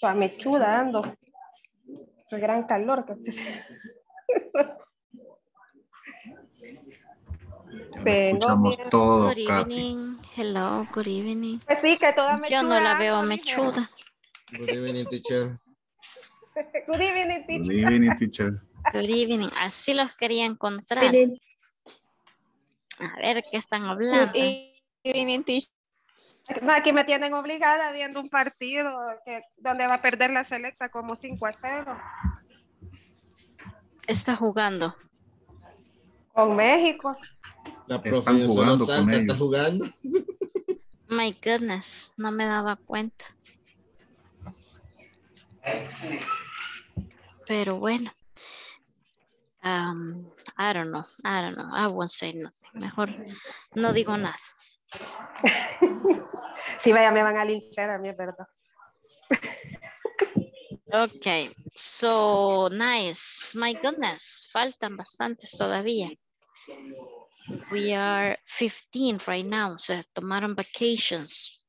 Toda mechuda ando. El gran calor que Escuchamos mira. todo, Good evening. Hello, good evening. Pues sí, que toda mechuda. Yo no la veo mechuda. Good evening, teacher. Good evening, Good teacher. evening, teacher. Good evening. Así los quería encontrar. A ver qué están hablando. Aquí me tienen obligada viendo un partido que, donde va a perder la selecta como 5 a 0 Está jugando. con México. La profe Están de solo jugando con salta está jugando. My goodness, no me daba cuenta. Pero bueno. Um, I don't know. I don't know. I won't say nothing. Mejor no digo nada. Sí, vaya, me van a linchar a mí, verdad. Okay, so nice. My goodness, faltan bastantes todavía. We are 15 right now, se tomaron vacations.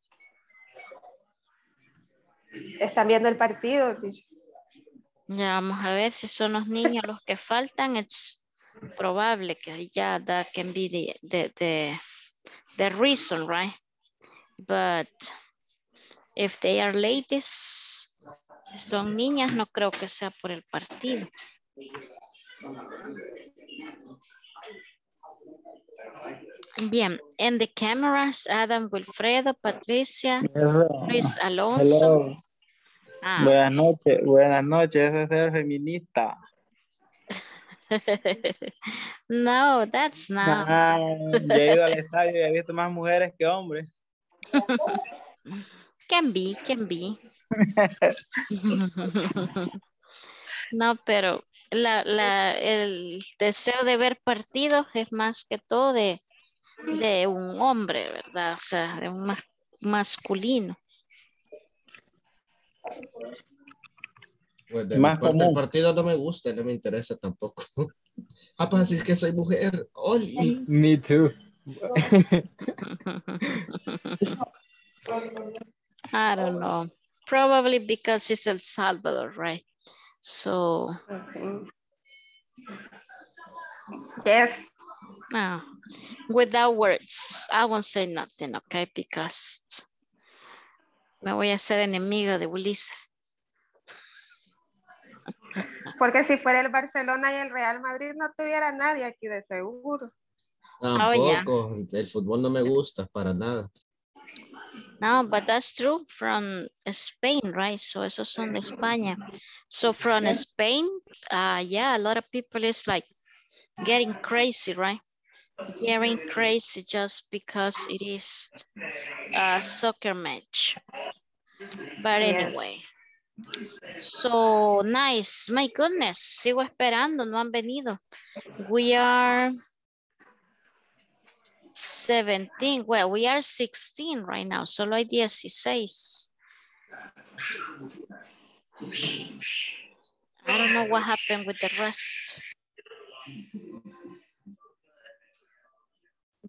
Están viendo el partido, teacher. Ya vamos a ver si son los niños los que faltan. Es probable que ya that can be the, the, the, the reason, right? But if they are ladies, si son niñas, no creo que sea por el partido. Bien, en the cameras, Adam Wilfredo, Patricia, Luis Alonso. Hello. Ah, Buenas noches, buenas noches, eso es ser feminista. no, that's not. Ah, yo he ido al estadio y he visto más mujeres que hombres. Can be, can be. no, pero la, la, el deseo de ver partidos es más que todo de, de un hombre, ¿verdad? O sea, de un mas- masculino. Pues de Más parte, el común. partido no me gusta, no me interesa tampoco. Ah, pues así es que soy mujer. Oli. Me too. I don't know. Probably because it's El Salvador, right? So, Yes. ah, without words, I won't say nothing, okay? Because me voy a hacer enemigo de Ulises. Porque si fuera el Barcelona y el Real Madrid no tuviera nadie aquí de seguro. Oh, yeah. Tampoco. El fútbol no me gusta para nada. No, but that's true from Spain, right? So esos son de España. So from Spain, uh, yeah, a lot of people is like getting crazy, right? Getting crazy just because it is a soccer match. But anyway. So nice. My goodness, sigo esperando, no han venido. We are 17. Well, we are 16 right now. Solo hay 16. I don't know what happened with the rest.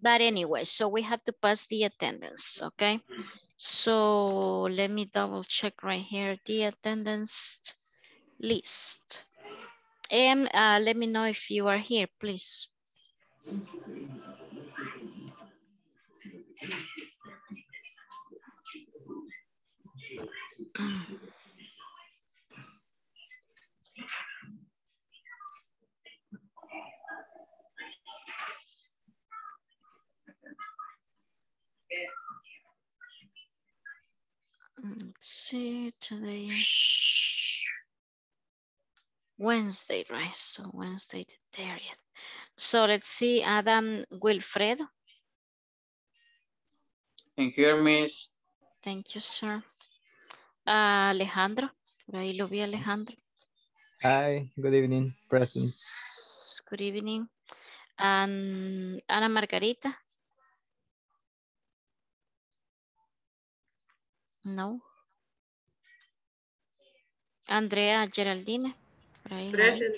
But anyway, so we have to pass the attendance, okay? So let me double check right here, the attendance list. And uh, let me know if you are here, please. Let's see, today. Wednesday, right? So Wednesday the 30th. So let's see, Adam Wilfredo. And here, miss. Thank you, sir. Ah, Alejandro, por ahí lo vi Alejandro. Hi, good evening, present. Good evening. And Ana Margarita. No. Andrea Geraldine. Present.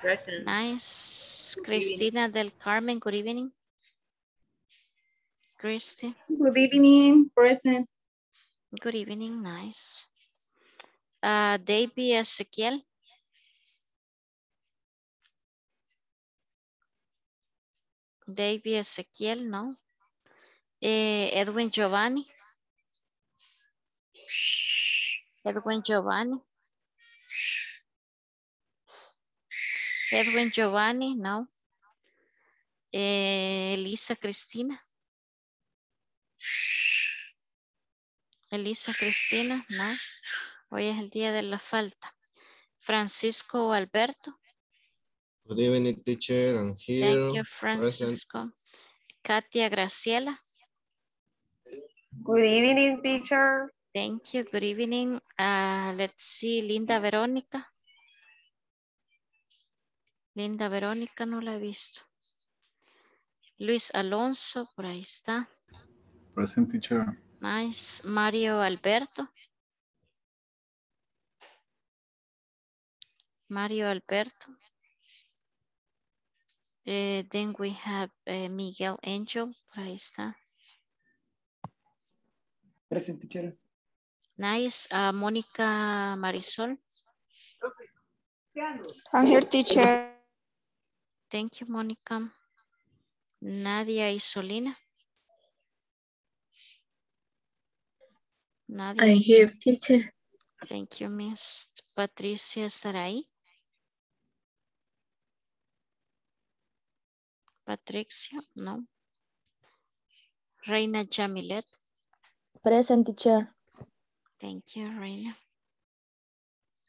Present. Nice. Good evening. Cristina del Carmen, good evening. Christy. Good evening, present. Good evening, nice. Uh, Davey Ezequiel. Davey Ezequiel, no. Eh, Edwin Giovanni. Edwin Giovanni. Edwin Giovanni, no. Eh, Elisa Cristina. Elisa Cristina, no. Hoy es el día de la falta. Francisco Alberto. Good evening, teacher. I'm here. Thank you, Francisco. Katia Graciela. Good evening, teacher. Thank you. Good evening. Uh, let's see, Linda Verónica. Linda Verónica no la he visto. Luis Alonso, por ahí está. Present teacher. Nice. Mario Alberto. Mario Alberto. Eh, then we have eh, Miguel Angel, por ahí está. Present teacher. Nice. Ah, Mónica Marisol. I'm here, teacher. Thank you, Mónica. Nadia Isolina. Nadia I'm here, teacher. Thank you, Miss Patricia Saray. Patricia, no. Reina Jamilet. Present, teacher. Thank you, Reina.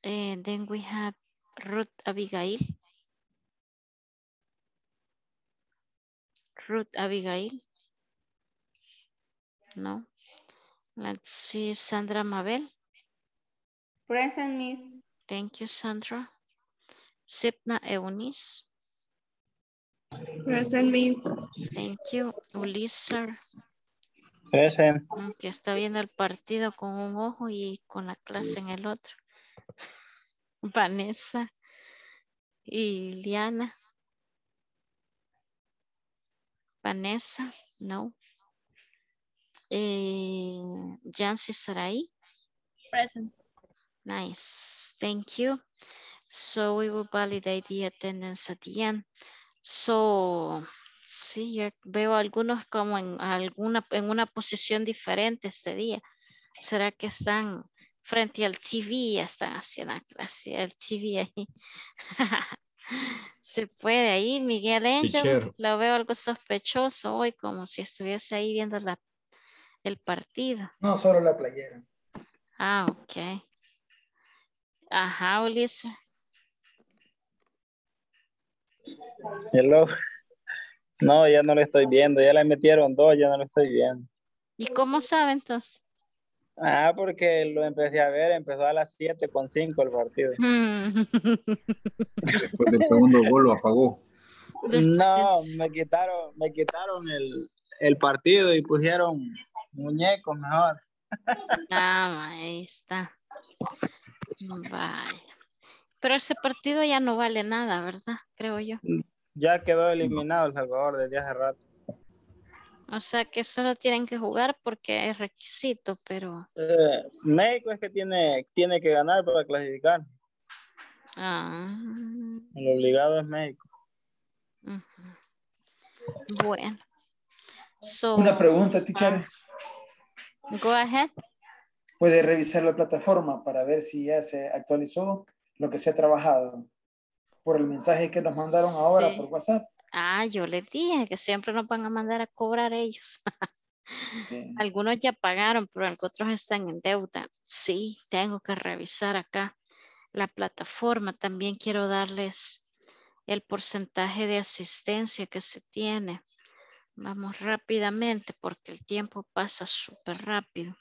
And then we have Ruth Abigail. Ruth Abigail. No. Let's see, Sandra Mabel. Present, miss. Thank you, Sandra. Sipna Eunice. Present, miss. Thank you. Ulisa, Present. que está viendo el partido con un ojo y con la clase en el otro. Vanessa y Liana. Vanessa, no. Eh, Jancy Sarai. Present. Nice, thank you. So we will validate the attendance at the end. So, sí, yo veo algunos como en alguna, en una posición diferente este día. ¿Será que están frente al TV? Están haciendo hacia el TV ahí. Se puede ahí, Miguel Angel. Lo veo algo sospechoso hoy, como si estuviese ahí viendo la, el partido. No, solo la playera. Ah, ok. Ajá, Ulises. Hello. No, ya no lo estoy viendo. Ya le metieron dos, ya no lo estoy viendo. ¿Y cómo sabe entonces? Ah, porque lo empecé a ver, empezó a las 7 con 5 el partido. Después del segundo gol lo apagó. No, me quitaron, me quitaron el, el partido y pusieron muñecos mejor. Ah, ahí está. Vaya. Pero ese partido ya no vale nada, ¿verdad? Creo yo. Ya quedó eliminado El Salvador desde hace rato. O sea que solo tienen que jugar porque es requisito, pero... Eh, México es que tiene, tiene que ganar para clasificar. Ah, El obligado es México. Bueno. So, Una pregunta, teacher. Go ahead. ¿Puede revisar la plataforma para ver si ya se actualizó lo que se ha trabajado? Por el mensaje que nos mandaron ahora Sí. por WhatsApp. Ah, yo les dije que siempre nos van a mandar a cobrar ellos. Sí. Algunos ya pagaron, pero otros están en deuda. Sí, tengo que revisar acá la plataforma. También quiero darles el porcentaje de asistencia que se tiene. Vamos rápidamente porque el tiempo pasa súper rápido.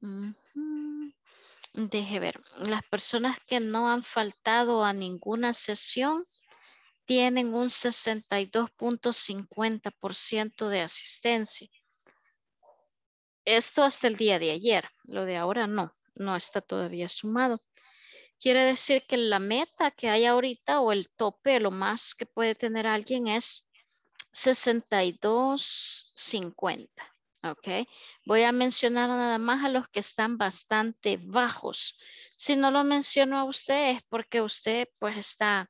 Ujú. Deje ver. Las personas que no han faltado a ninguna sesión tienen un 62.50% de asistencia. Esto hasta el día de ayer, lo de ahora no, no está todavía sumado. Quiere decir que la meta que hay ahorita o el tope, lo más que puede tener alguien es 62.50. Ok. Voy a mencionar nada más a los que están bastante bajos. Si no lo menciono a usted es porque usted pues está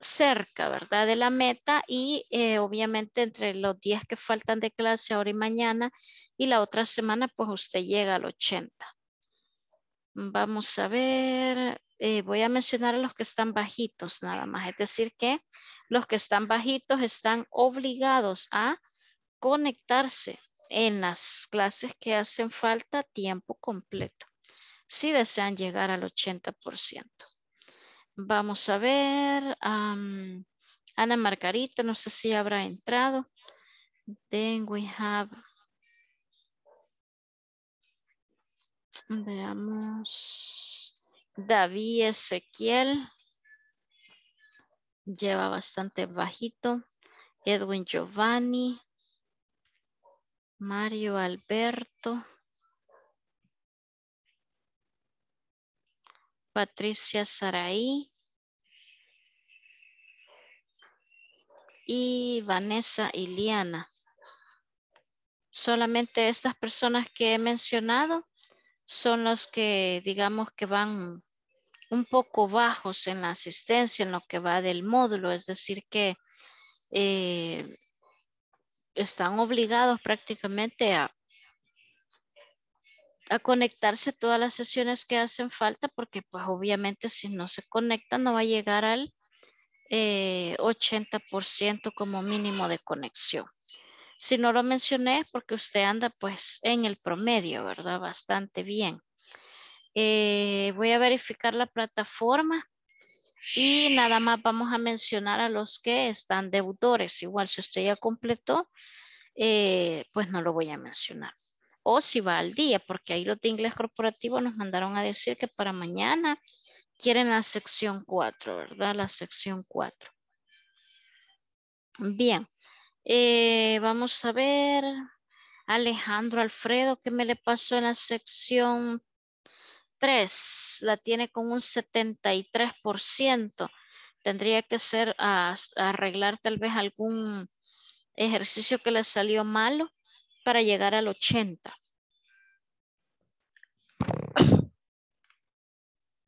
cerca, ¿verdad? De la meta y eh, obviamente entre los días que faltan de clase ahora y mañana y la otra semana pues usted llega al 80. Vamos a ver, eh, voy a mencionar a los que están bajitos nada más. Es decir que los que están bajitos están obligados a conectarse en las clases que hacen falta tiempo completo. Si desean llegar al 80%. Vamos a ver. Ana Margarita, no sé si habrá entrado. Then we have. Veamos. David Ezequiel. Lleva bastante bajito. Edwin Giovanni. Mario Alberto. Patricia Saraí. Y Vanessa Iliana. Solamente estas personas que he mencionado son los que digamos que van un poco bajos en la asistencia en lo que va del módulo, es decir que eh, están obligados prácticamente a a conectarse todas las sesiones que hacen falta porque pues obviamente si no se conecta no va a llegar al 80% eh, como mínimo de conexión. Si no lo mencioné es porque usted anda pues en el promedio, ¿verdad? Bastante bien. Eh, voy a verificar la plataforma y nada más vamos a mencionar a los que están deudores. Igual si usted ya completó, eh, pues no lo voy a mencionar o si va al día, porque ahí los de inglés corporativo nos mandaron a decir que para mañana quieren la sección 4, ¿verdad? La sección 4. Bien, eh, vamos a ver. Alejandro Alfredo, ¿qué me le pasó en la sección 3? La tiene con un 73%. Tendría que ser arreglar tal vez algún ejercicio que le salió malo para llegar al 80.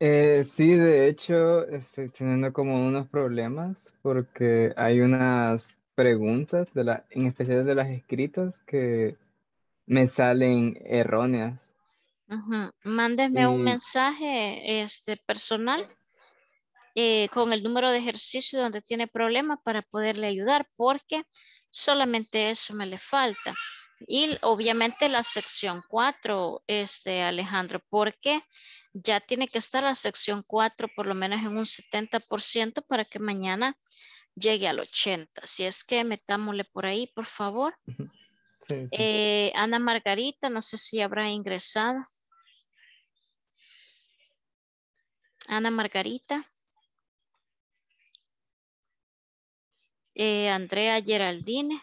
Eh, sí, de hecho, estoy teniendo como unos problemas porque hay unas preguntas, de la, en especial de las escritas, que me salen erróneas. Mándeme un mensaje este, personal eh, con el número de ejercicio donde tiene problemas para poderle ayudar, porque solamente eso me le falta. Y obviamente la sección 4, este, Alejandro, porque ya tiene que estar la sección 4 por lo menos en un 70% para que mañana llegue al 80. Si es que metámosle por ahí, por favor. Eh, Ana Margarita, no sé si habrá ingresado. Ana Margarita. Eh, Andrea Geraldine.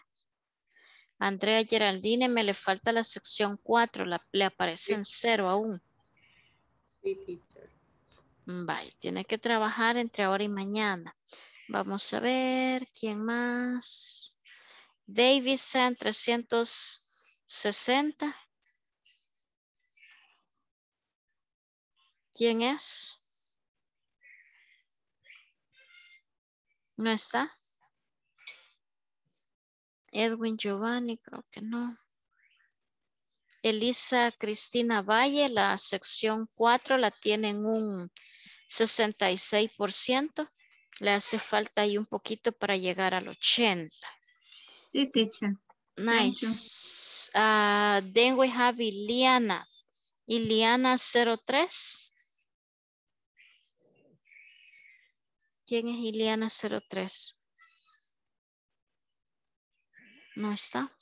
Andrea Geraldine, me le falta la sección 4, le aparece en cero aún. Sí, teacher. Vale, tiene que trabajar entre ahora y mañana. Vamos a ver, ¿quién más? Davison, 360. ¿Quién es? ¿No está? Edwin Giovanni, creo que no. Elisa Cristina Valle, la sección 4 la tiene en un 66%. Le hace falta ahí un poquito para llegar al 80. Sí, teacher. Nice. Uh, then we have Iliana. Iliana 03. ¿Quién es Iliana 03? No está.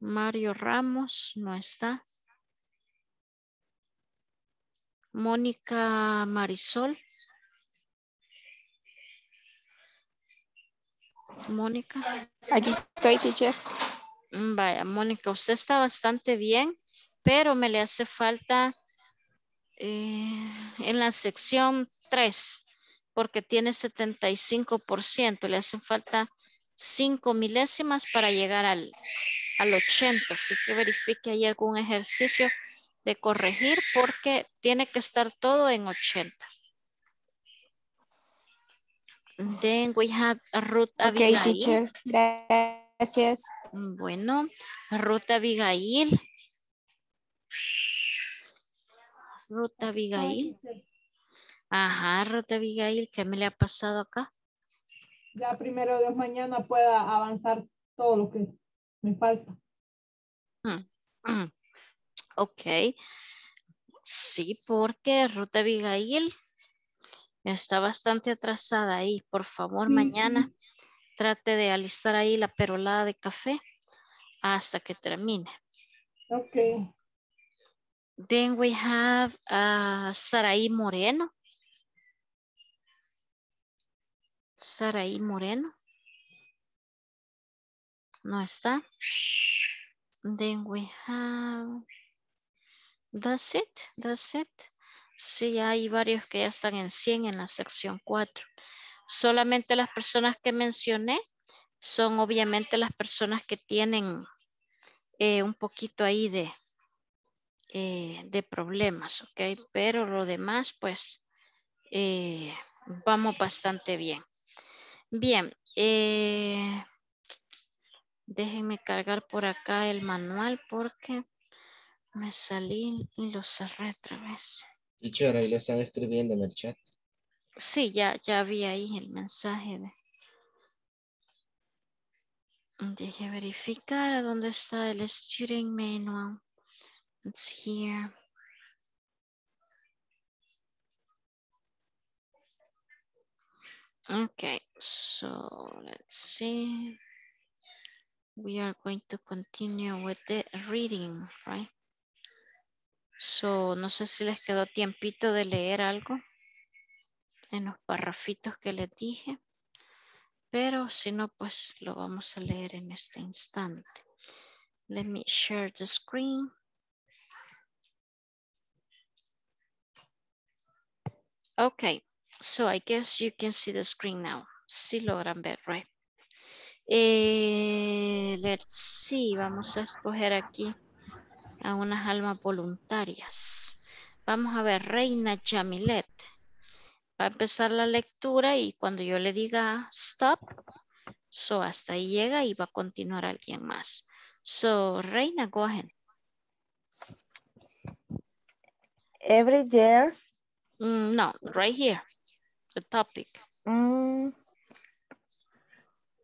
Mario Ramos no está. Mónica Marisol. Mónica. Aquí estoy, teacher. Mm, vaya, Mónica, usted está bastante bien, pero me le hace falta eh, en la sección 3 porque tiene 75%. Le hacen falta 5 milésimas para llegar al, al 80. Así que verifique ahí algún ejercicio de corregir porque tiene que estar todo en 80. Then we have Ruth Okay, Abigail. teacher. Gracias. Bueno, Ruth Abigail. Ruth Abigail. Ajá, Ruth Abigail, ¿qué me le ha pasado acá? Ya primero Dios mañana pueda avanzar todo lo que me falta. Mm, Ok. Sí, porque Ruth Abigail está bastante atrasada ahí. Por favor, mañana trate de alistar ahí la perolada de café hasta que termine. Ok. Then we have uh, Saraí Moreno. Saraí Moreno. No está. Then we have... That's it, that's it. Sí, hay varios que ya están en 100 en la sección 4. Solamente las personas que mencioné son obviamente las personas que tienen eh, un poquito ahí de, eh, de problemas, ¿ok? Pero lo demás, pues, eh, vamos bastante bien. Bien, eh, déjenme cargar por acá el manual porque me salí y lo cerré otra vez. Teacher, ahí le están escribiendo en el chat. Sí, ya, ya vi ahí el mensaje de... Deje verificar a dónde está el student manual. Here. Okay, so let's see. We are going to continue with the reading, right? So, no sé si les quedó tiempito de leer algo en los parrafitos que les dije, pero si no, pues lo vamos a leer en este instante. Let me share the screen. Okay, so I guess you can see the screen now. Sí logran ver, right? Eh, let's see, vamos a escoger aquí a unas almas voluntarias. Vamos a ver, Reina Jamilet. Va a empezar la lectura y cuando yo le diga stop, so hasta ahí llega y va a continuar alguien más. So, Reina, go ahead. Every year, Mm, no, right here, the topic. mm,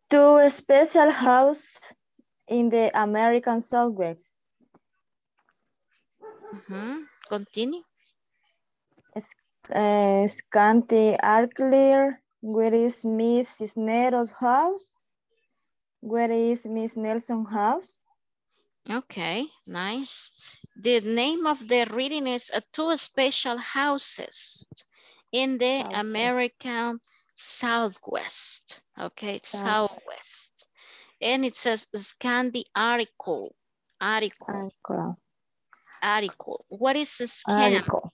two special house in the American Southwest. Ujú, Continue. Uh, Scanty are clear. Where is Miss Cisneros' house? Where is Miss Nelson's house? Okay, nice. The name of the reading is uh, Two Special Houses in the Southwest. American Southwest. Okay, South- Southwest. And it says scan the article. Article, Article. article. What is a scan? Article.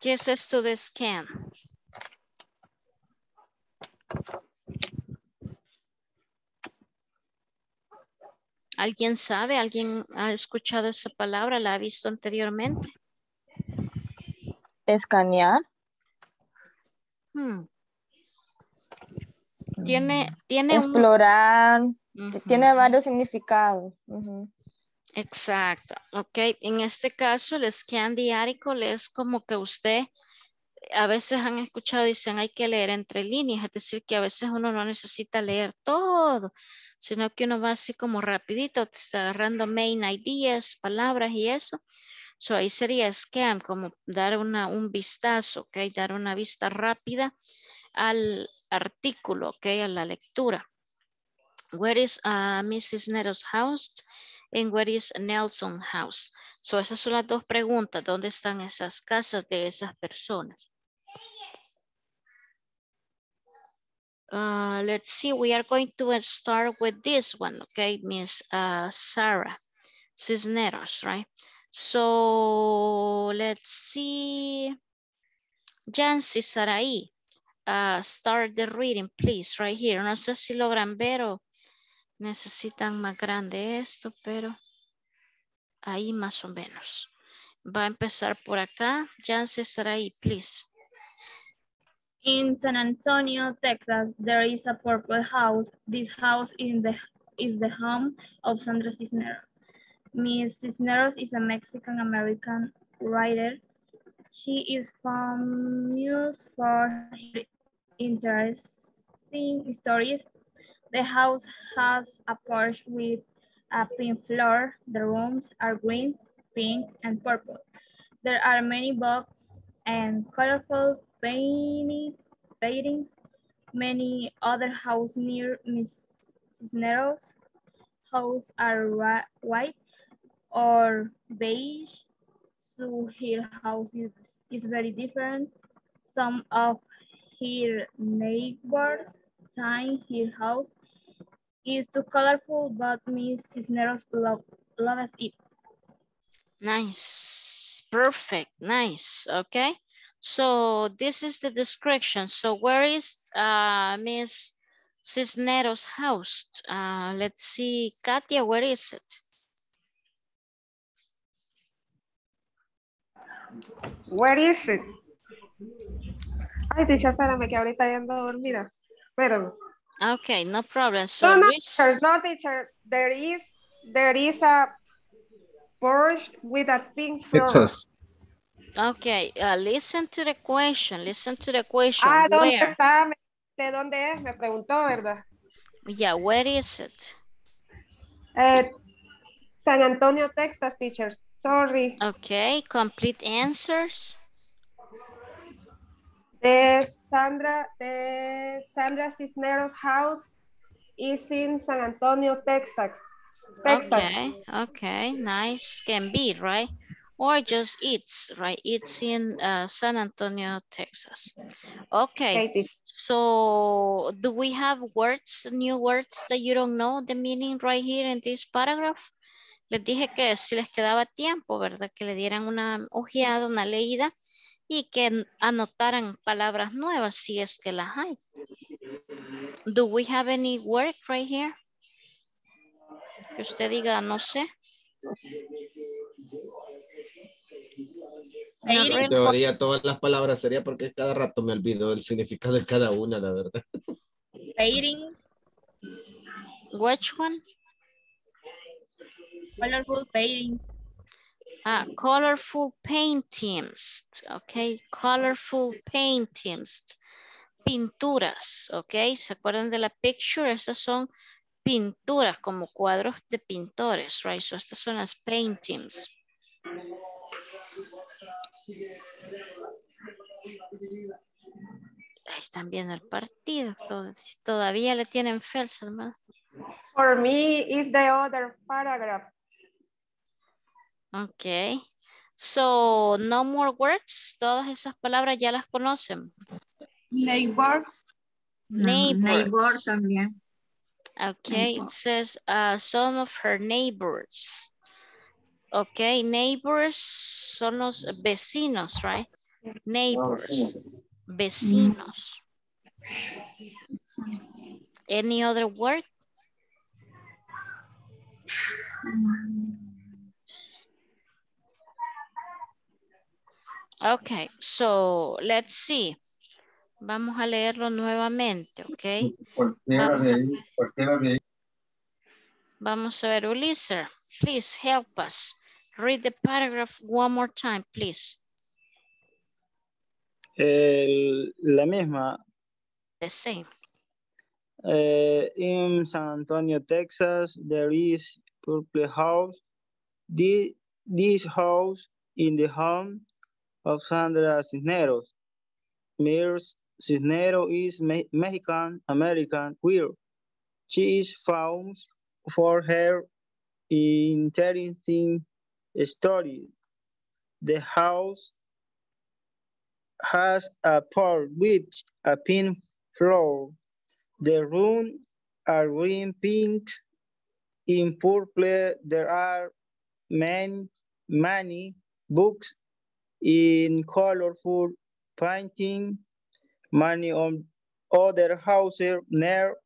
¿Qué es esto de scan? ¿Alguien sabe? ¿Alguien ha escuchado esa palabra? ¿La ha visto anteriormente? Escanear. Hmm. Tiene, tiene un... Explorar. Tiene Ujú. varios significados. Exacto, ok. En este caso, el scan diárico es como que usted, a veces han escuchado, dicen hay que leer entre líneas, es decir, que a veces uno no necesita leer todo, sino que uno va así como rapidito, agarrando main ideas, palabras y eso. So ahí sería scan, como dar una, un vistazo, ok, dar una vista rápida al artículo, ok, a la lectura. Where is uh, Mrs. Nero's house? And where is Nelson house? So esas son las dos preguntas. ¿Dónde están esas casas de esas personas? Uh, let's see, we are going to start with this one, okay, Miss uh, Sarah Cisneros, right? So let's see. Jancy Sarai, uh, start the reading, please, right here. No sé si logran ver o necesitan más grande esto, pero ahí más o menos. Va a empezar por acá. Jancy ahí, please. In San Antonio, Texas, there is a purple house. This house in the, is the home of Sandra Cisneros. Miss Cisneros is a Mexican-American writer. She is famous for her interesting stories. The house has a porch with a pink floor. The rooms are green, pink, and purple. There are many books and colorful paintings. Many other houses near Miss Cisneros' house are white or beige. So her house is, is very different. Some of her neighbors think her house is too colorful, but Miss Cisneros love, loves it. Nice, perfect, nice, okay. So this is the description. So where is uh, Miss Cisneros' house? Uh, let's see, Katia, where is it? Where is it? Ay, teacher, espérame que ahorita ya ando dormida. Espérame. Okay, no problem. So no, no, which- teacher, no, teacher. There is, there is a porch with a pink floor. Texas. Okay, uh, listen to the question. Listen to the question. Ah, ¿dónde where? está? ¿De dónde es? Me preguntó, ¿verdad? Yeah, where is it? Eh, San Antonio, Texas, teachers. Sorry. Okay, complete answers. The Sandra, the Sandra Cisneros house is in San Antonio, Texas. Texas. Okay, okay, nice. Can be, right? Or just it's, right? It's in uh, San Antonio, Texas. Okay, so do we have words, new words that you don't know the meaning right here in this paragraph? Les dije que si les quedaba tiempo, ¿verdad? Que le dieran una ojeada, una leída y que anotaran palabras nuevas si es que las hay. Do we have any word right here? Que usted diga, no sé. En teoría todas las palabras sería porque cada rato me olvido el significado de cada una, la verdad. Painting, Which one? colorful paintings. Ah, colorful paintings. Okay, colorful paintings. Pinturas, ok. ¿Se acuerdan de la picture? Estas son pinturas como cuadros de pintores, right? So estas son las paintings. Ahí están viendo el partido. tod- Todavía le tienen fe al. For me, is the other paragraph. Ok. So, no more words. Todas esas palabras ya las conocen. Neighbors. Neighbors. Neighbor también. Okay, it says uh, some of her neighbors. Okay, neighbors son los vecinos, right? Neighbors, vecinos. Any other word? Okay, so let's see. Vamos a leerlo nuevamente, ok? Cualquiera de ahí, cualquiera de ahí. Vamos a ver, Ulises, please help us. Read the paragraph one more time, please. El- la misma. The same. Eh, in San Antonio, Texas, there is purple house. This, this house in the home of Sandra Cisneros. Miss Cisneros is Me- Mexican American queer. She is famous for her interesting story. The house has a porch with a pink floor. The room are green, pink, in purple. There are many, many books in colorful painting. many on other houses near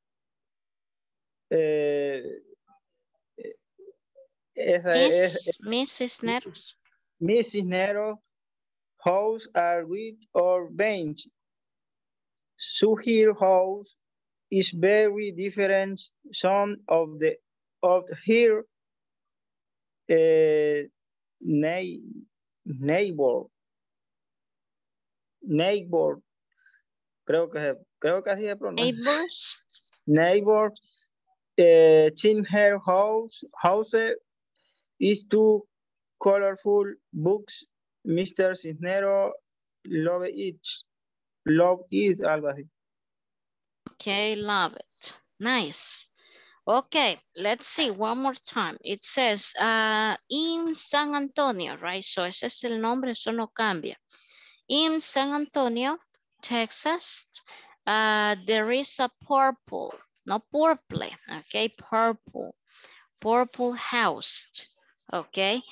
eh, esa es, Miss, Mrs. Neros. Mrs. Nero house are with or bench. So her house is very different some of the of her uh, nei- neighbor neighbor creo que creo que así se pronuncia Neighbors. neighbor uh, in her house house is two colorful books Mr. Cisnero love it love it así Okay, love it. Nice. Okay, let's see one more time. It says uh, in San Antonio, right? So ese es el nombre, eso no cambia. In San Antonio, Texas, uh, there is a purple, not purple, okay, purple, purple house, okay?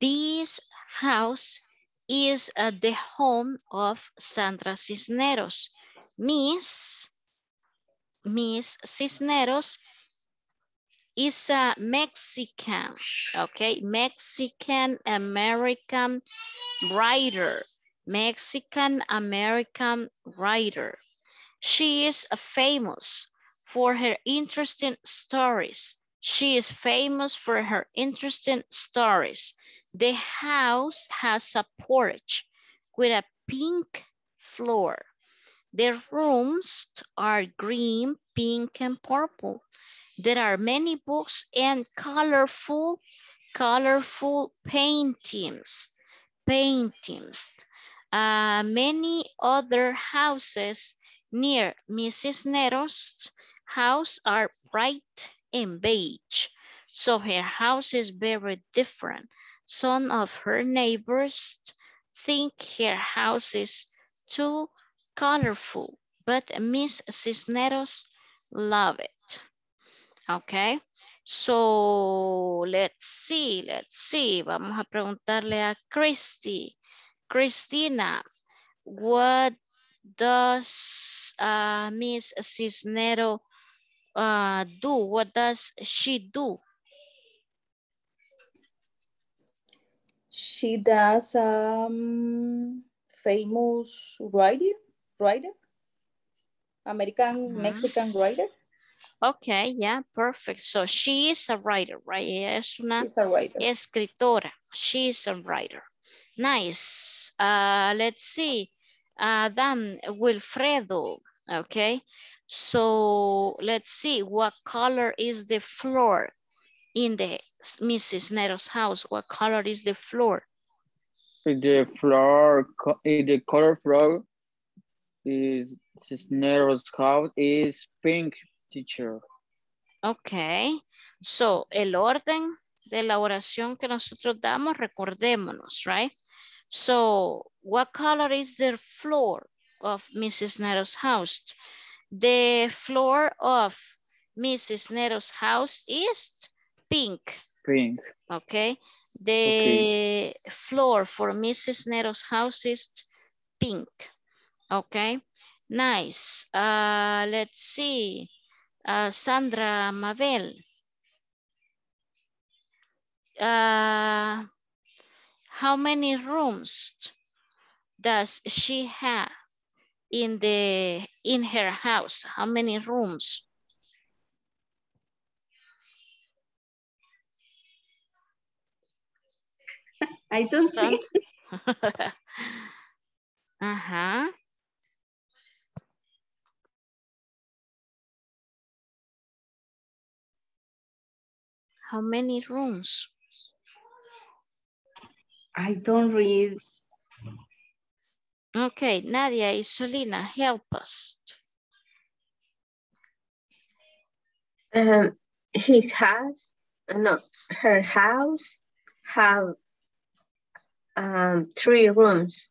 This house is uh, the home of Sandra Cisneros. Miss Miss Cisneros is a Mexican, okay? Mexican American writer, Mexican American writer. She is famous for her interesting stories. She is famous for her interesting stories. The house has a porch with a pink floor. The rooms are green, pink, and purple. There are many books and colorful, colorful paintings, paintings. Uh, many other houses near Mrs. Nero's house are bright and beige. So her house is very different. Some of her neighbors think her house is too colorful, but Miss Cisneros love it. Okay, so let's see, let's see. Vamos a preguntarle a Christy. Christina, what does uh, Miss Cisnero uh, do? What does she do? She does um famous writer, writer, American Mhm. Mexican writer. Okay, yeah, perfect. So she is a writer, right? Ella es una She's a writer. escritora. She is a writer. Nice. Uh, let's see. Uh, then Wilfredo, okay? So let's see, what color is the floor in the Mrs. Nero's house? What color is the floor? The floor, the color floor is Nero's house is pink teacher. Ok, so el orden de la oración que nosotros damos, recordémonos, right? So, what color is the floor of Mrs. Nero's house? The floor of Mrs. Nero's house is pink, Pink. okay? The floor for Mrs. Nero's house is pink, okay? Nice. Uh, let's see. Uh, Sandra Mabel. Uh, how many rooms does she have in the in her house? How many rooms? I don't see. Ajá. Uh-huh. How many rooms? I don't read. Okay, Nadia Isolina, help us. Um, his house, no, her house have um, three rooms.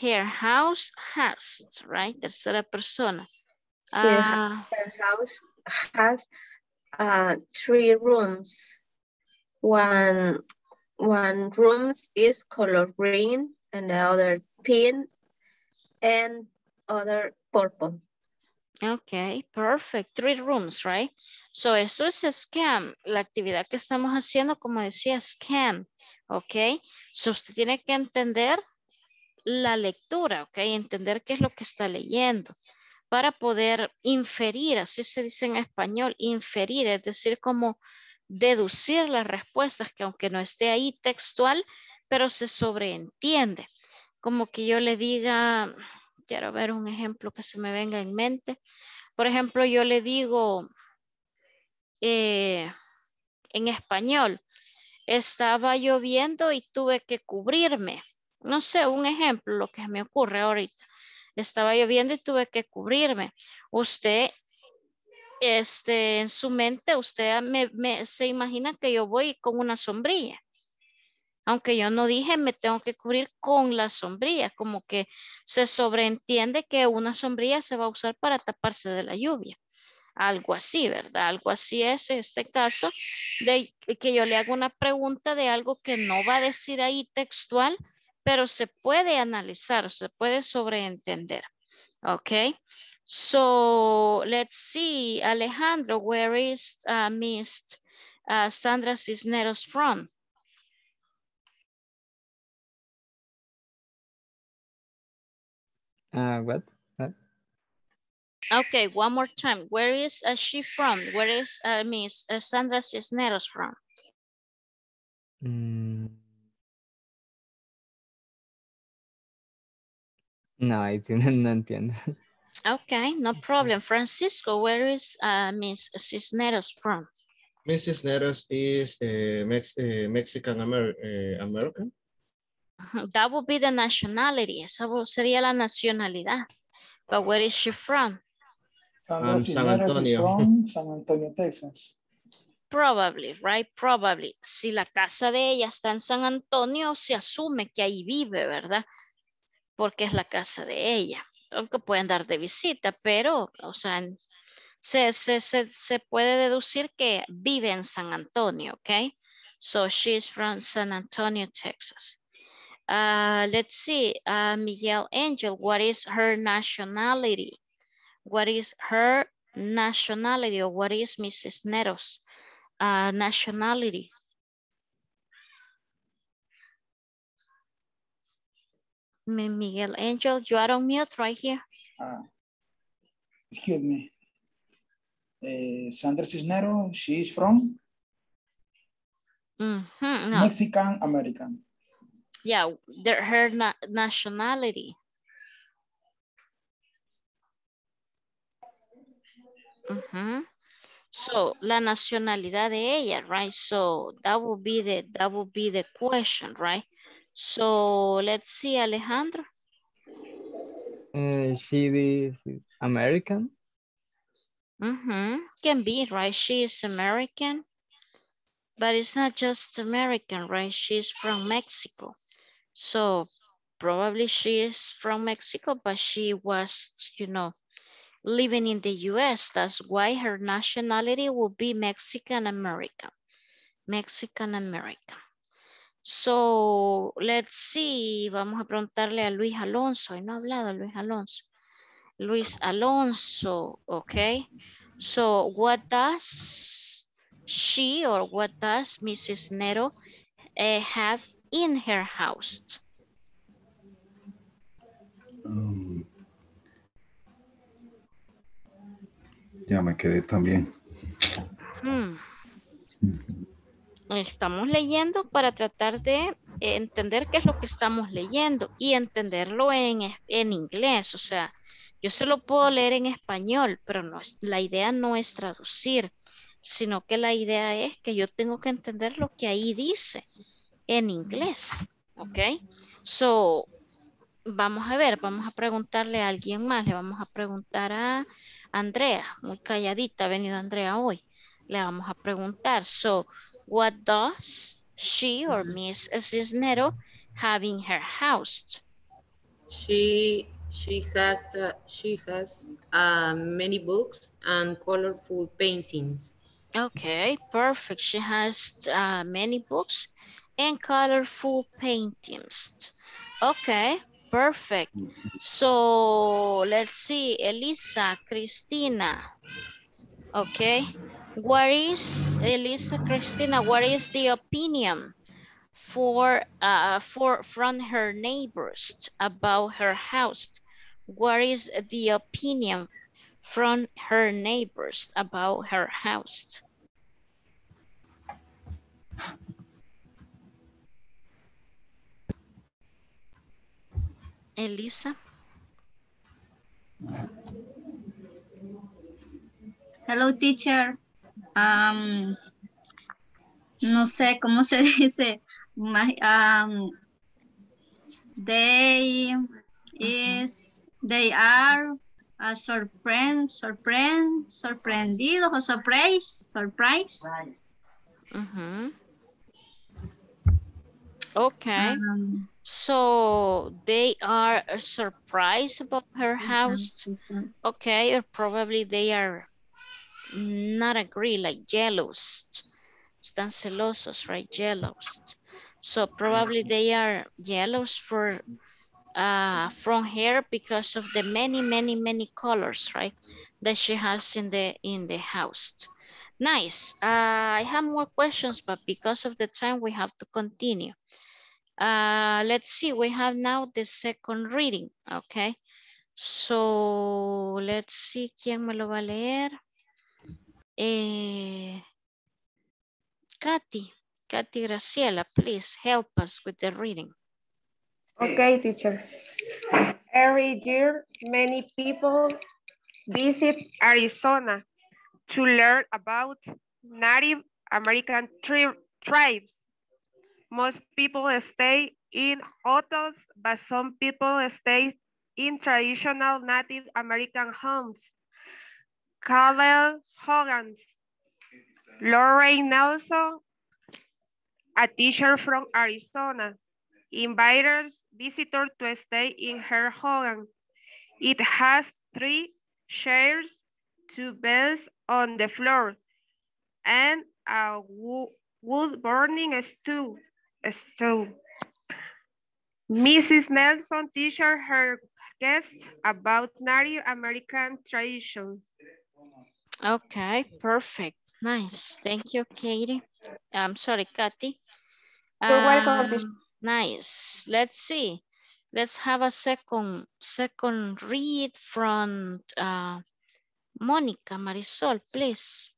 Her house has, right? Tercera persona. Her, Ah, her house has uh, three rooms. One one room is color green and the other pink and other purple. Okay, perfect. Three rooms, right? So eso es scam. La actividad que estamos haciendo, como decía, scam. Ok. So usted tiene que entender la lectura, ok. Entender qué es lo que está leyendo para poder inferir, así se dice en español, inferir, es decir, como deducir las respuestas que aunque no esté ahí textual, pero se sobreentiende. Como que yo le diga, quiero ver un ejemplo que se me venga en mente. Por ejemplo, yo le digo eh, en español, estaba lloviendo y tuve que cubrirme. No sé, un ejemplo, lo que me ocurre ahorita. Estaba lloviendo y tuve que cubrirme. Usted, este, en su mente, usted me, se imagina que yo voy con una sombrilla. Aunque yo no dije me tengo que cubrir con la sombrilla, como que se sobreentiende que una sombrilla se va a usar para taparse de la lluvia. Algo así, ¿verdad? Algo así es este caso de que yo le hago una pregunta de algo que no va a decir ahí textual, pero se puede analizar, se puede sobreentender. Okay. So let's see, Alejandro, where is uh, Miss uh, Sandra Cisneros from? Uh, what? what? Okay, one more time. Where is uh, she from? Where is uh, Miss uh, Sandra Cisneros from? Mm. No, ahí sí no, no entiendo. Okay, no problem. Francisco, where is uh, Miss Cisneros from? Miss Cisneros is uh, Mex uh, Mexican Amer uh, American. That would be the nationality. Esa sería la nacionalidad. But where is she from? Um, San Antonio. From San Antonio, Texas. Probably, right? Probably. Si la casa de ella está en San Antonio, se asume que ahí vive, ¿verdad? Porque es la casa de ella. Aunque pueden dar de visita, pero, o sea, se, se, se, se puede deducir que vive en San Antonio, ¿ok? So she's from San Antonio, Texas. Uh, let's see, uh, Miguel Angel, what is her nationality? What is her nationality or what is Mrs. Nero's uh, nationality? Miguel Angel, you are on mute right here. Uh, excuse me. Uh, Sandra Cisneros, she is from mm -hmm, no. Mexican American. Yeah, their, her na nationality. Mm -hmm. So, la nacionalidad de ella, right? So, that would be the, that would be the question, right? So, let's see, Alejandro. Uh, she is American. Mm -hmm. Can be, right? She is American. But it's not just American, right? She's from Mexico. So probably she is from Mexico, but she was, you know, living in the US. That's why her nationality would be Mexican American. Mexican American. So let's see. Vamos a preguntarle a Luis Alonso. No ha hablado Luis Alonso. Luis Alonso, okay. So what does she or what does Mrs. Nero uh, have in her house? Um, ya me quedé también. Hmm. Estamos leyendo para tratar de entender qué es lo que estamos leyendo y entenderlo en, en inglés. O sea, yo se lo puedo leer en español, pero no es, la idea no es traducir, sino que la idea es que yo tengo que entender lo que ahí dice en inglés. ¿Ok? So, vamos a ver, vamos a preguntarle a alguien más. Le vamos a preguntar a Andrea, muy calladita ha venido Andrea hoy. Le vamos a preguntar. So, what does she or Miss Cisnero have in her house? She she has uh, she has uh, many books and colorful paintings. Okay, perfect. She has uh, many books and colorful paintings. Okay, perfect. So let's see, Elisa, Cristina. Okay. What is, Elisa, Cristina, what is the opinion for, uh, for, from her neighbors about her house? What is the opinion from her neighbors about her house? Elisa. Hello, teacher. Um, no sé cómo se dice. Ma- Um, they is they are uh, sorprend, sorprend, sorprendidos o surprise, surprise. Mhm. Okay. Um, So they are surprised about her house. Okay, or probably they are not agree, like jealous. Están celosos, right? Jealous. So probably they are jealous for uh, from her because of the many, many, many colors, right? That she has in the in the house. Nice. Uh, I have more questions, but because of the time, we have to continue. Uh, let's see, we have now the second reading, okay? So, let's see, ¿quién me lo va a leer? Eh, Katy, Katy Graciela, please help us with the reading. Okay, teacher. Every year, many people visit Arizona to learn about Native American tri- tribes. Most people stay in hotels, but some people stay in traditional Native American homes. Khaled Hogan, Lorraine Nelson, a teacher from Arizona, invited visitors to stay in her home. It has three chairs, two beds on the floor, and a wood burning stew. Stew. Mrs. Nelson teaches her guests about Native American traditions. Okay, perfect. Nice. Thank you, Katie. I'm sorry, Kathy. You're welcome. Um, Nice. Let's see. Let's have a second second read from uh, Monica Marisol, please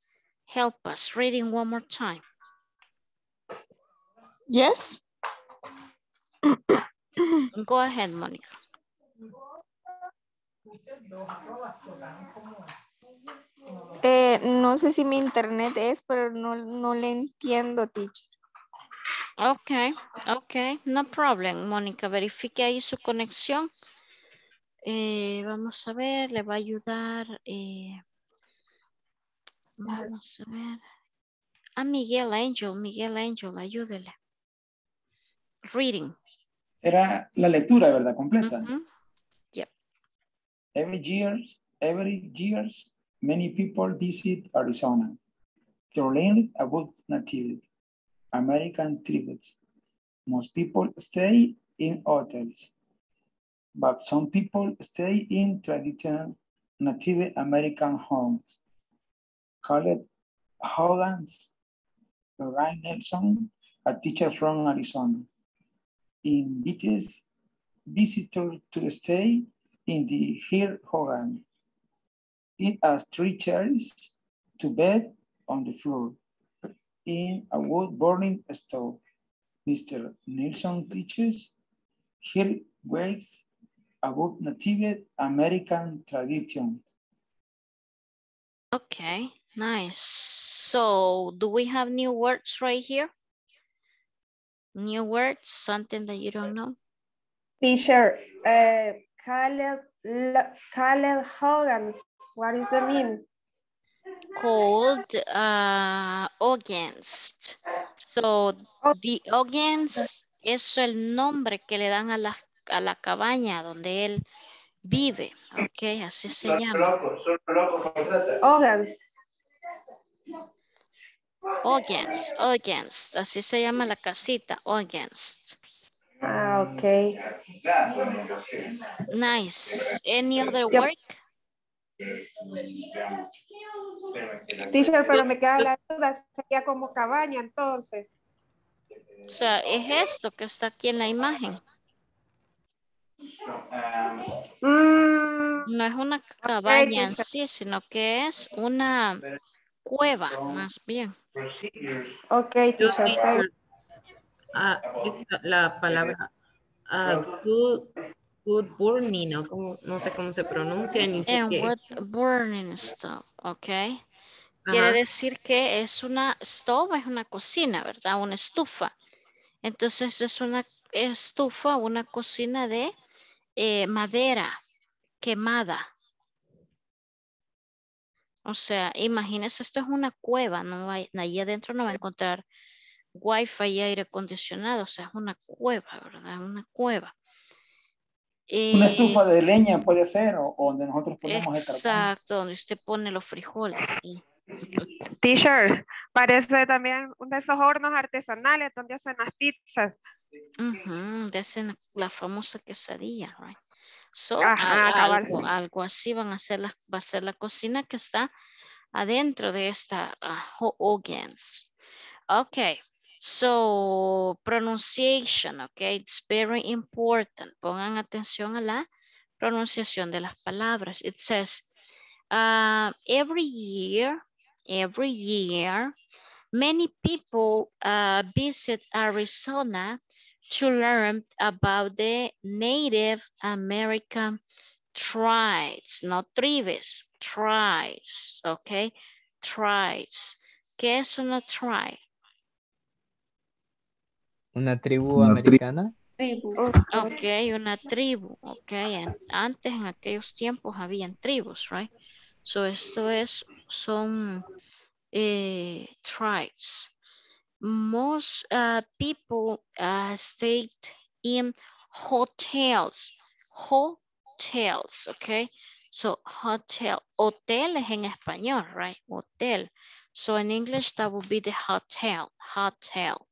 help us reading one more time. Yes. Go ahead, Monica. Eh, no sé si mi internet es, pero no, no le entiendo, teacher. Okay, okay, no problem, Mónica. Verifique ahí su conexión. Eh, vamos a ver, le va a ayudar. eh, vamos a ver. A Miguel Angel, Miguel Angel, ayúdele. Reading. Era la lectura, ¿verdad? Completa. Ujú. Yep. Every year, every years, many people visit Arizona to learn about Native American tribes. Most people stay in hotels, but some people stay in traditional Native American homes. Khaled Hoggans, Ryan Nelson, a teacher from Arizona, invites visitors to stay in the Hill Hogan. It has three chairs, two bed on the floor, in a wood burning stove. Mr. Nilsson teaches here ways about Native American traditions. Okay, nice. So do we have new words right here? New words, something that you don't know? Teacher, uh, Caleb, L- Caleb Hogan, what is the mean? called uh, against. So the against es el nombre que le dan a la, a la cabaña donde él vive. Ok, así se llama. Hogan. Against, against. Así se llama la casita, against. Ah, Okay. Nice. Any other Yep. work? Teacher, pero me queda la duda, sería como cabaña entonces. O sea, es esto que está aquí en la imagen. Mm, No es una cabaña en sí, sino que es una cueva, más bien. Ok, teacher. ah, la palabra ah, good, good burning, ¿no? Como- no sé cómo se pronuncia, ni sé And qué. what burning stuff, ok. Quiere Ajá. decir que es una stove, es una cocina, ¿verdad? Una estufa. Entonces es una estufa, una cocina de eh, madera quemada. O sea, imagínense, esto es una cueva, no hay, ahí adentro no va a encontrar wifi y aire acondicionado, o sea, es una cueva, ¿verdad? Una cueva. Una Eh, estufa de leña puede ser, o, o donde nosotros ponemos el. Exacto, donde usted pone los frijoles. Teacher, parece también uno de esos hornos artesanales donde hacen las pizzas. De hacen la famosa quesadilla, right? So, Ajá, algo, algo así van a ser la, va a ser la cocina que está adentro de esta ah, ho- organs. Okay, so pronunciation, okay, it's very important. Pongan atención a la pronunciación de las palabras. It says, uh, every year, every year, many people uh, visit Arizona to learn about the Native American tribes, not tribes, tribes, okay? Tribes. ¿Qué es una tribe? Una tribu Una tri- americana. Ok, una tribu, ok. antes, en aquellos tiempos, habían tribus, right? So, esto es, son eh, tribes. Most uh, people uh, stayed in hotels, hotels, ok. So, hotel, hotel es en español, right? Hotel. So, in English, that would be the hotel, hotel.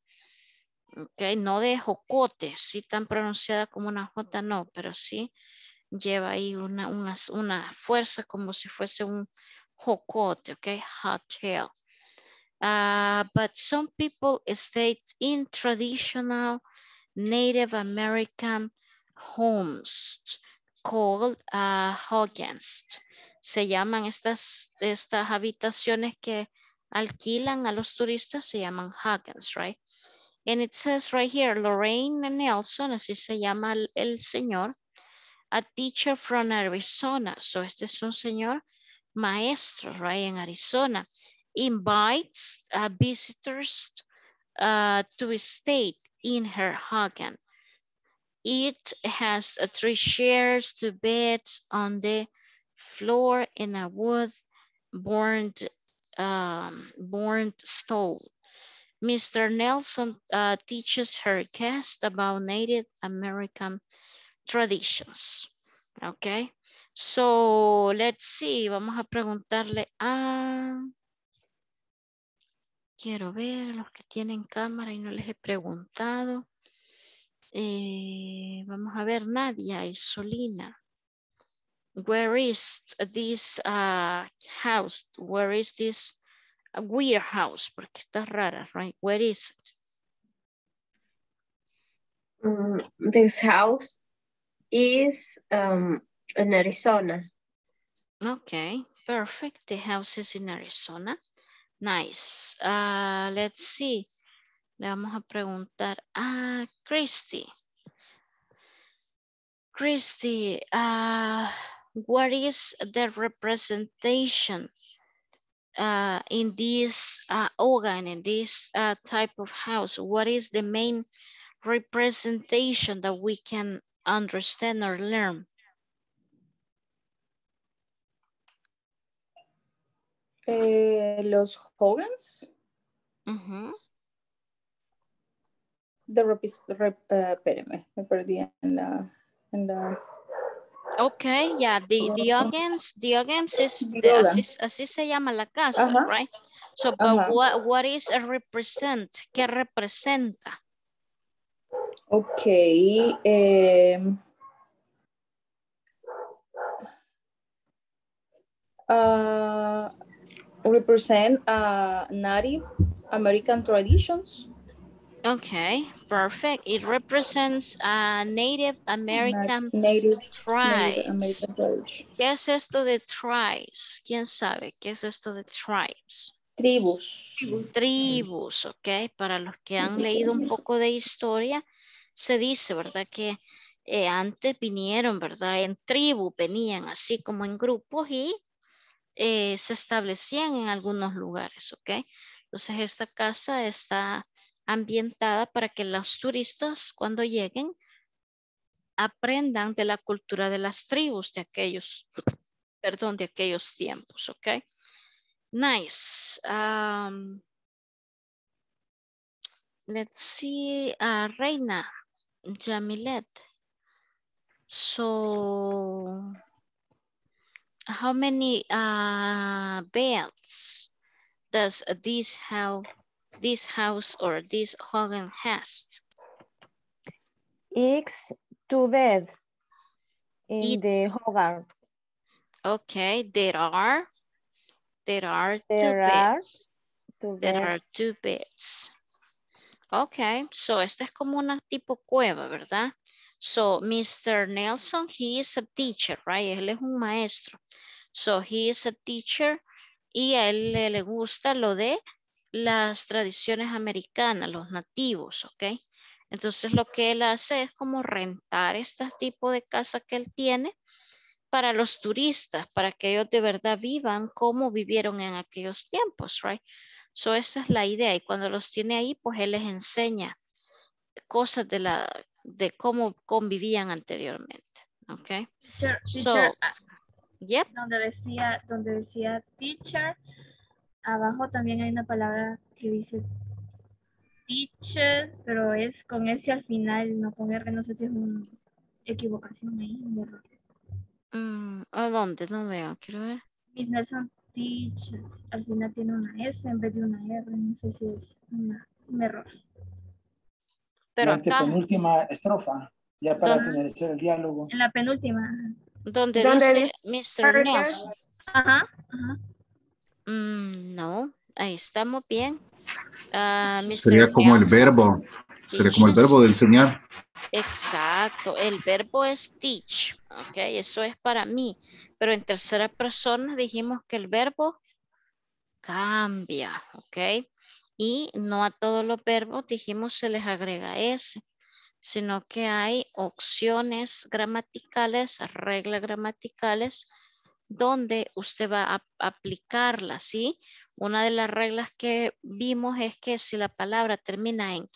Ok, no de jocote, sí tan pronunciada como una J, no, pero sí lleva ahí una, una, una fuerza como si fuese un jocote, ok, hotel. Uh, but some people stayed in traditional Native American homes called uh, Hoggans. Se llaman estas, estas habitaciones que alquilan a los turistas, se llaman Hoggans, right? And it says right here, Lorraine Nelson, así se llama el, el señor, a teacher from Arizona. So este es un señor maestro, right, en Arizona. Invites uh, visitors uh, to stay in her Hagen. It has uh, three chairs, two beds on the floor in a wood burned, um, burned stove. Mr. Nelson uh, teaches her guests about Native American traditions. Okay, so let's see. Vamos a preguntarle a. Quiero ver a los que tienen cámara y no les he preguntado. Eh, vamos a ver Nadia y Solina. Where is this uh, house? Where is this uh, weird house? Porque está rara, right? Where is it? Mm, this house is um, in Arizona. Okay, perfect. The house is in Arizona. Nice. Uh, let's see. Le vamos a preguntar a Christy. Christy, uh, what is the representation uh, in this uh, organ, in this uh, type of house? What is the main representation that we can understand or learn? Eh, los Hogans, Ujú. de repis- rep, eh, espéreme, me perdí en la, en la, Okay, yeah, the, the audience, the audience is, The the- así, así se llama la casa, Ajá. right? So, but what, what is a represent? ¿Qué representa? Okay. Um, uh, represent uh, Native American traditions. Okay, perfect. It represents a Native American Native, tribes. Native American tradition. ¿Qué es esto de tribes? ¿Quién sabe qué es esto de tribes? Tribus. Tribus, ok. Para los que han leído un poco de historia, se dice, ¿verdad? Que eh, antes vinieron, ¿verdad? En tribu, venían así como en grupos y eh, se establecían en algunos lugares, ¿ok? Entonces esta casa está ambientada para que los turistas cuando lleguen aprendan de la cultura de las tribus de aquellos, perdón, de aquellos tiempos, ¿ok? Nice. Um, let's see, uh, Reina, Jamilet. So, how many uh, beds does this house, this house or this Hogan has? It's two beds in It- the Hogarth. Okay, there are, there are two are beds. two There are two beds. Okay, so esta es como una tipo cueva, ¿verdad? So, Mr. Nelson, he is a teacher, right? Él es un maestro. So, he is a teacher y a él le, gusta lo de las tradiciones americanas, los nativos, ¿ok? Entonces, lo que él hace es como rentar este tipo de casa que él tiene para los turistas, para que ellos de verdad vivan como vivieron en aquellos tiempos, right? So esa es la idea y cuando los tiene ahí, pues él les enseña cosas de la de cómo convivían anteriormente, ¿ok? Teacher, So, teacher, ah, yep, donde decía, donde decía teacher, abajo también hay una palabra que dice teachers, pero es con S al final, no con R, no sé si es una equivocación ahí, un error. mm, ¿a dónde? No veo, quiero ver. Miss Nelson teacher, al final tiene una S en vez de una R, no sé si es una- un error. Pero la acá, penúltima estrofa, ya para ¿Dónde? finalizar el diálogo. En la penúltima. donde ¿Dónde dice dice Mr. Nelson, Ajá, ajá. mm, no, ahí estamos bien. Mr. Sería como el verbo. Sería como el verbo de enseñar. Exacto, el verbo es teach, ok, eso es para mí, pero en tercera persona dijimos que el verbo cambia, ok, y no a todos los verbos dijimos se les agrega S, sino que hay opciones gramaticales, reglas gramaticales, donde usted va a aplicarlas, ¿sí? Una de las reglas que vimos es que si la palabra termina en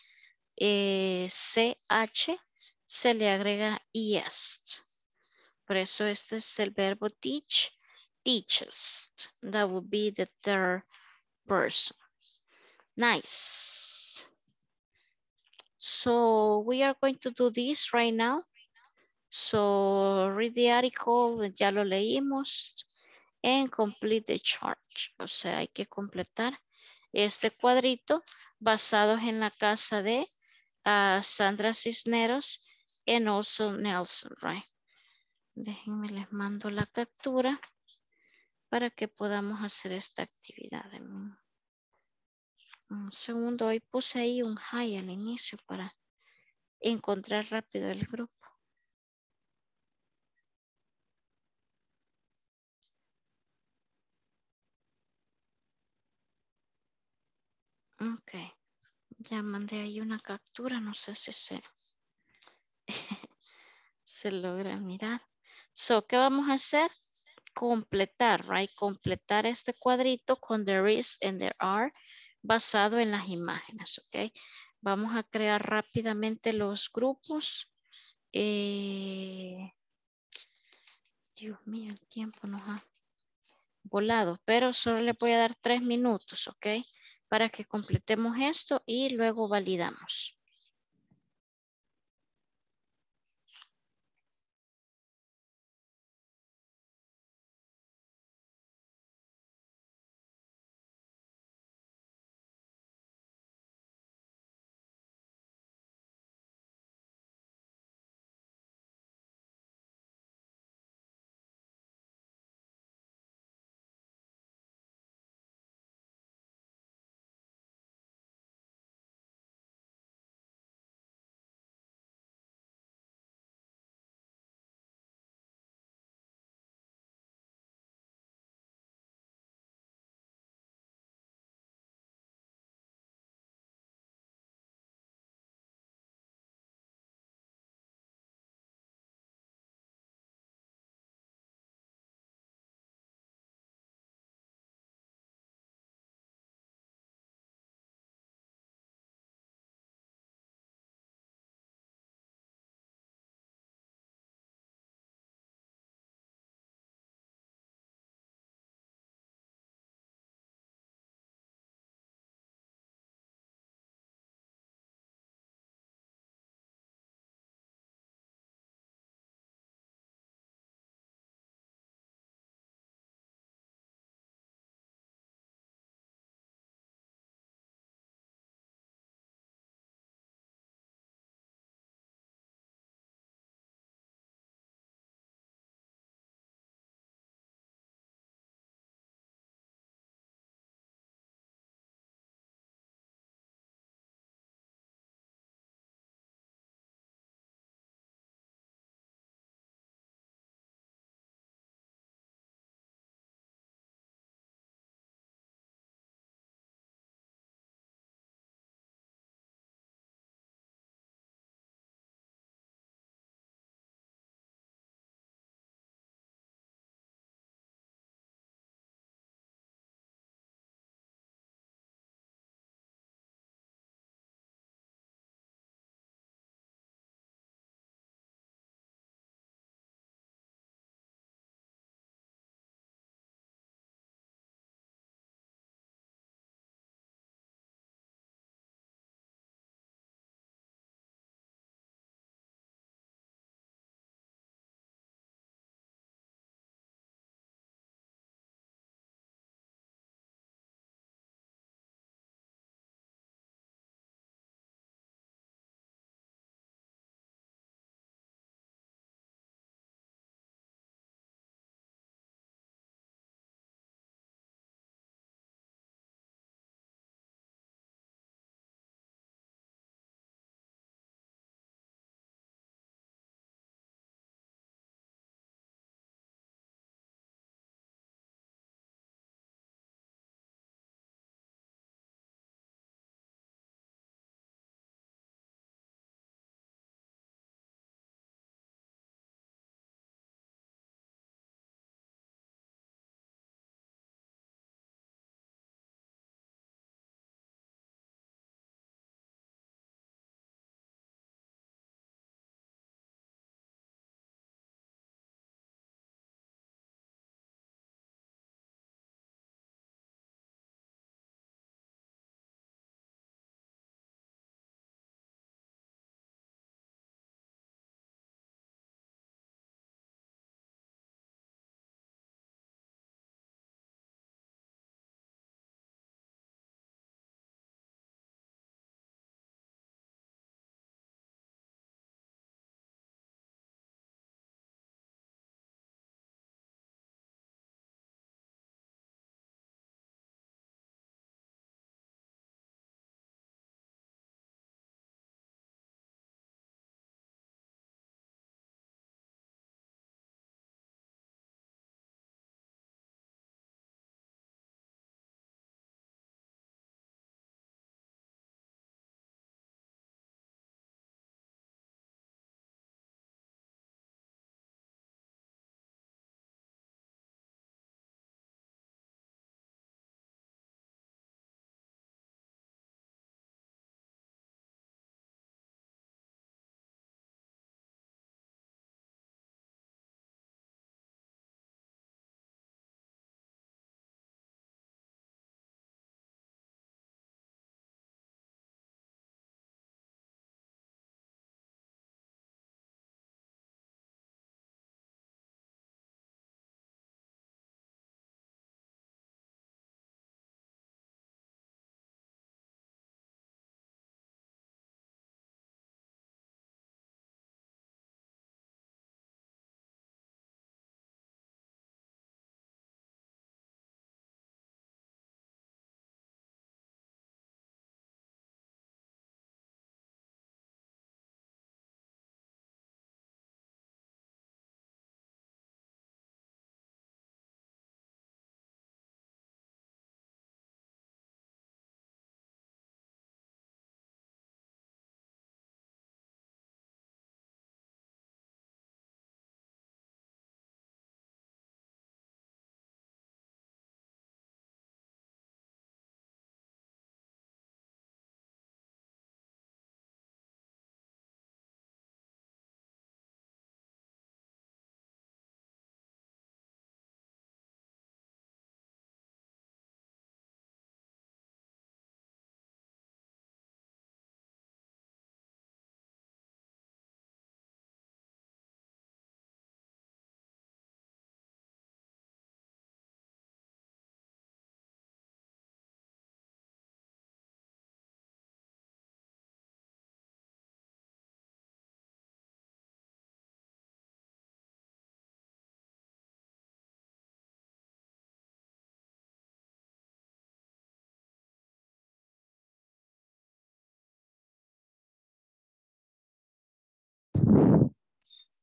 eh, CH, se le agrega ES. Por eso este es el verbo teach, teaches. That would be the third person. Nice. So we are going to do this right now. So read the article, ya lo leímos. And complete the charge. O sea, hay que completar este cuadrito basados en la casa de ah, Sandra Cisneros and also Nelson, right? Déjenme, les mando la captura para que podamos hacer esta actividad. Un- un segundo, hoy puse ahí un hi al inicio para encontrar rápido el grupo. Ok, ya mandé ahí una captura, no sé si se, se logra mirar. So, ¿qué vamos a hacer? Completar, right? Completar este cuadrito con there is and there are basado en las imágenes, ok? Vamos a crear rápidamente los grupos. Eh, Dios mío, el tiempo nos ha volado, pero solo le voy a dar tres minutos, ok? Para que completemos esto y luego validamos.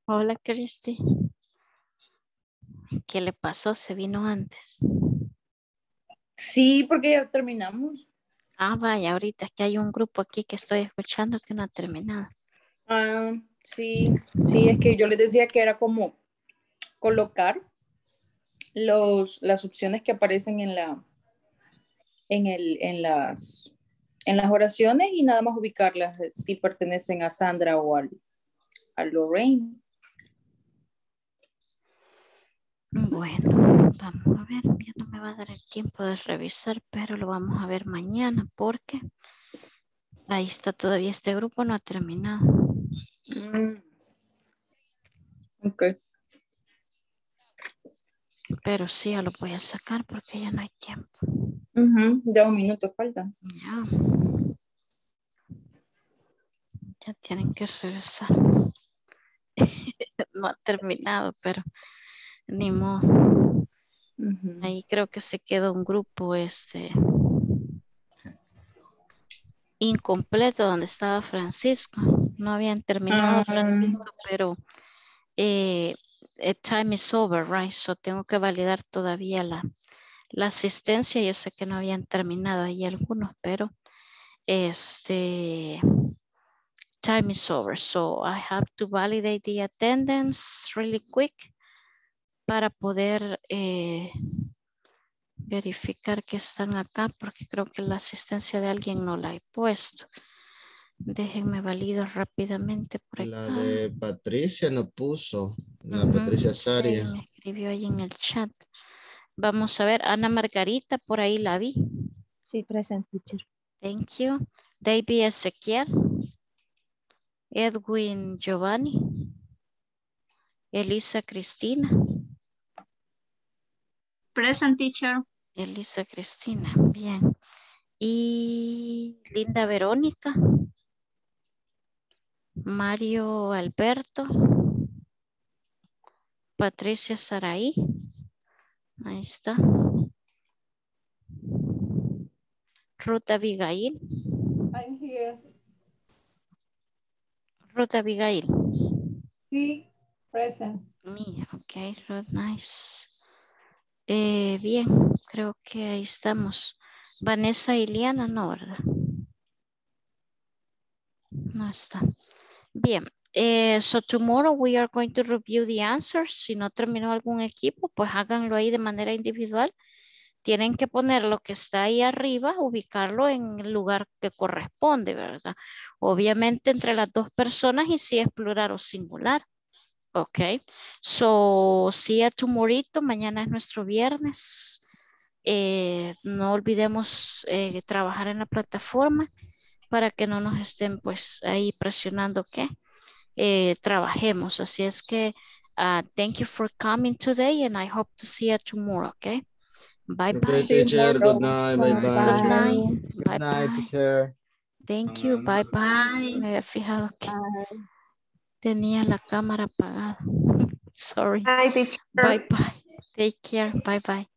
Hola, Cristi. ¿Qué le pasó? ¿Se vino antes? Sí, porque ya terminamos. Ah, vaya, ahorita es que hay un grupo aquí que estoy escuchando que no ha terminado. Ah, sí, sí, es que yo les decía que era como colocar los, las opciones que aparecen en la en el en las en las oraciones y nada más ubicarlas eh, si pertenecen a Sandra o al, a Lorraine. Bueno, vamos a ver, ya no me va a dar el tiempo de revisar, pero lo vamos a ver mañana porque ahí está todavía este grupo, no ha terminado. Mm. Ok. Pero sí, ya lo voy a sacar porque ya no hay tiempo. Ujú, Ya un minuto falta. Ya. Ya tienen que regresar. no ha terminado, pero ni modo. Ahí creo que se quedó un grupo este incompleto donde estaba Francisco. No habían terminado Ah. Francisco, pero eh, eh, time is over, right? So tengo que validar todavía la, la asistencia. Yo sé que no habían terminado ahí algunos, pero este time is over. So I have to validate the attendance really quick para poder eh, verificar que están acá porque creo que la asistencia de alguien no la he puesto. Déjenme validar rápidamente por acá. La de Patricia no puso. La Ujú, Patricia sí, Saria. me escribió ahí en el chat. Vamos a ver, Ana Margarita, por ahí la vi. Sí, present teacher. Thank you. David Ezequiel. Edwin Giovanni. Elisa Cristina. Present teacher. Elisa Cristina, bien. Y Linda Verónica. Mario Alberto. Patricia Saraí. Ahí está. Ruth Abigail. I'm here. Ruth Abigail. Sí, present. Mía, ok, Ruth, nice. Eh, bien, creo que ahí estamos. Vanessa Iliana, no, ¿verdad? No está. Bien, eh, so tomorrow we are going to review the answers. Si no terminó algún equipo, pues háganlo ahí de manera individual. Tienen que poner lo que está ahí arriba, ubicarlo en el lugar que corresponde, ¿verdad? Obviamente entre las dos personas y si es plural o singular. Ok, so see you tomorrow. Mañana es nuestro viernes. Eh, no olvidemos eh, trabajar en la plataforma para que no nos estén pues ahí presionando que eh, trabajemos. Así es que uh, thank you for coming today and I hope to see you tomorrow. Okay. Bye bye. Okay, teacher. Good night. Bye Good bye. night. Good Bye night, bye. teacher. Thank you. Bye bye. Me había fijado que tenía la cámara apagada. Sorry. Bye. Bye bye. Take care. Bye bye.